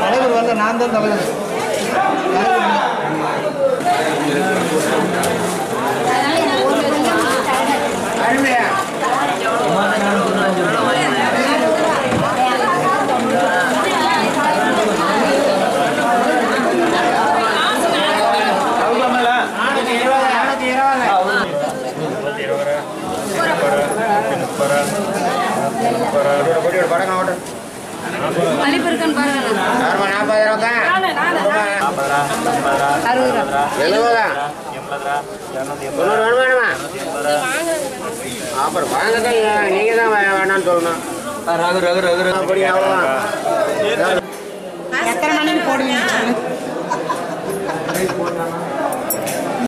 தலைவர் வரல நான் தான் தலைவர். மலிப்பு அறுபது அப்புறம் நீங்க தான் வேணாம்னு சொல்லணும் ரகு ரகு ரகு அப்படி அவ்வளோதான் எத்தனை மணிக்கு போடுவீங்க?